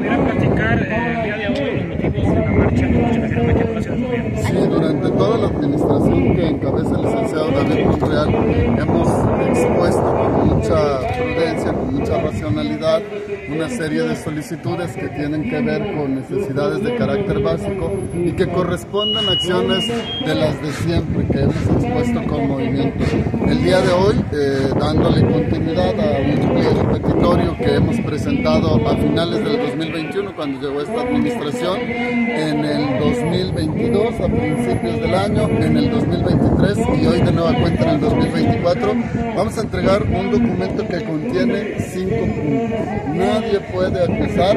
¿Pudiera platicar eh, el día de hoy los motivos de la marcha que? Sí, durante toda la administración que encabeza el licenciado David Monreal hemos expuesto con mucha mucha racionalidad, una serie de solicitudes que tienen que ver con necesidades de carácter básico y que corresponden a acciones de las de siempre que hemos expuesto como movimiento. El día de hoy, eh, dándole continuidad a un petitorio que hemos presentado a finales del 2021 cuando llegó esta administración, en el 2022 a principios del año, en el 2023 y hoy de nueva cuenta en el 2024, vamos a entregar un documento que contiene Nadie puede acusar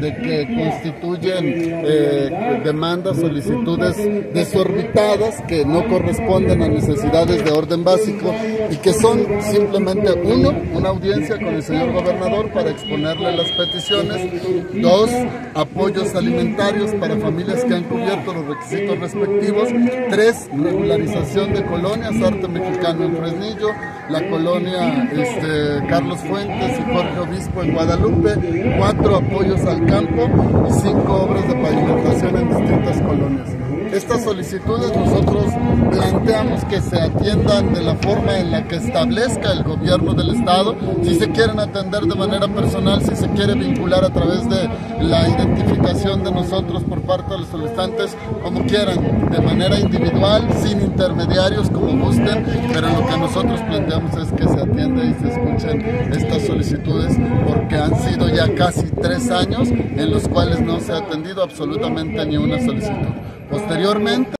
de que constituyen eh, demandas, solicitudes desorbitadas que no corresponden a necesidades de orden básico y que son simplemente uno, una audiencia con el señor gobernador para exponerle las peticiones, dos, apoyos alimentarios para familias que han cubierto los requisitos respectivos, tres, regularización de colonias, arte mexicano en Fresnillo, la colonia este, Carlos Fuentes y Jorge Obispo en Guadalupe, cuatro, apoyos al campo y cinco obras de pavimentación en distintas colonias. Estas solicitudes nosotros planteamos que se atiendan de la forma en la que establezca el gobierno del Estado, si se quieren atender de manera personal, si se quiere vincular a través de la identificación de nosotros por parte de los solicitantes, como quieran, de manera individual, sin intermediarios, como gusten, pero lo que nosotros planteamos es que se atienda y se escuchen estas solicitudes porque han sido ya casi tres años en los cuales no se ha atendido absolutamente ni una solicitud. Posteriormente,